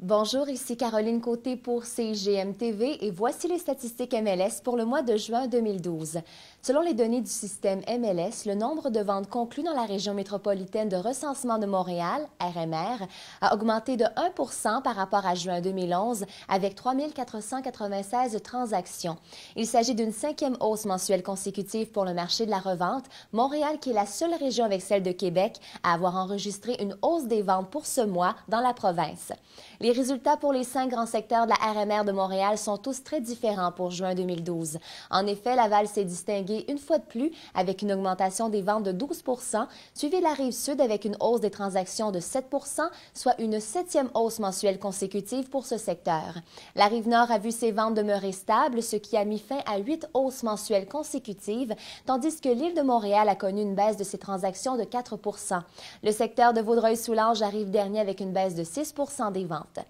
Bonjour, ici Caroline Côté pour CGM TV et voici les statistiques MLS pour le mois de juin 2012. Selon les données du système MLS, le nombre de ventes conclues dans la région métropolitaine de recensement de Montréal, RMR, a augmenté de 1% par rapport à juin 2011 avec 3 496 transactions. Il s'agit d'une cinquième hausse mensuelle consécutive pour le marché de la revente. Montréal, qui est la seule région avec celle de Québec à avoir enregistré une hausse des ventes pour ce mois dans la province. Résultats pour les cinq grands secteurs de la RMR de Montréal sont tous très différents pour juin 2012. En effet, Laval s'est distingué une fois de plus avec une augmentation des ventes de 12% suivi de la rive sud avec une hausse des transactions de 7% soit une septième hausse mensuelle consécutive pour ce secteur. La rive nord a vu ses ventes demeurer stables, ce qui a mis fin à huit hausses mensuelles consécutives, tandis que l'île de Montréal a connu une baisse de ses transactions de 4% Le secteur de Vaudreuil-Soulanges arrive dernier avec une baisse de 6% des ventes. 对。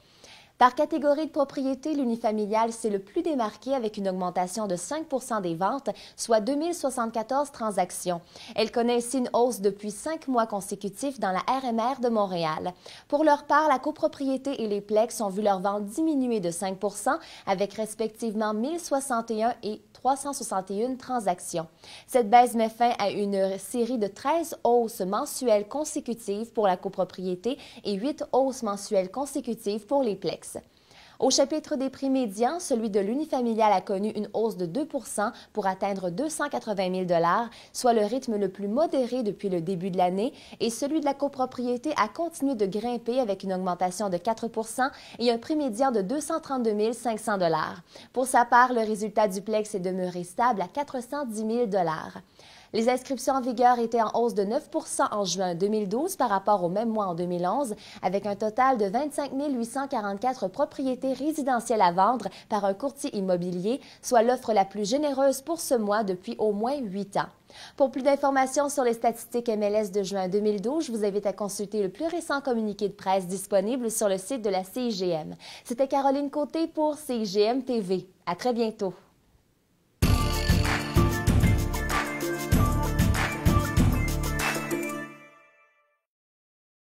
Par catégorie de propriété, l'unifamilial s'est le plus démarqué avec une augmentation de 5% des ventes, soit 2074 transactions. Elle connaît ainsi une hausse depuis cinq mois consécutifs dans la RMR de Montréal. Pour leur part, la copropriété et les plex ont vu leurs ventes diminuer de 5% avec respectivement 1061 et 361 transactions. Cette baisse met fin à une série de 13 hausses mensuelles consécutives pour la copropriété et 8 hausses mensuelles consécutives pour les plex. Au chapitre des prix médians, celui de l'unifamilial a connu une hausse de 2 pour atteindre 280 000 soit le rythme le plus modéré depuis le début de l'année, et celui de la copropriété a continué de grimper avec une augmentation de 4 et un prix médian de 232 500 Pour sa part, le résultat du Plex est demeuré stable à 410 000 les inscriptions en vigueur étaient en hausse de 9% en juin 2012 par rapport au même mois en 2011, avec un total de 25 844 propriétés résidentielles à vendre par un courtier immobilier, soit l'offre la plus généreuse pour ce mois depuis au moins huit ans. Pour plus d'informations sur les statistiques MLS de juin 2012, je vous invite à consulter le plus récent communiqué de presse disponible sur le site de la CIGM. C'était Caroline Côté pour CIGM TV. À très bientôt.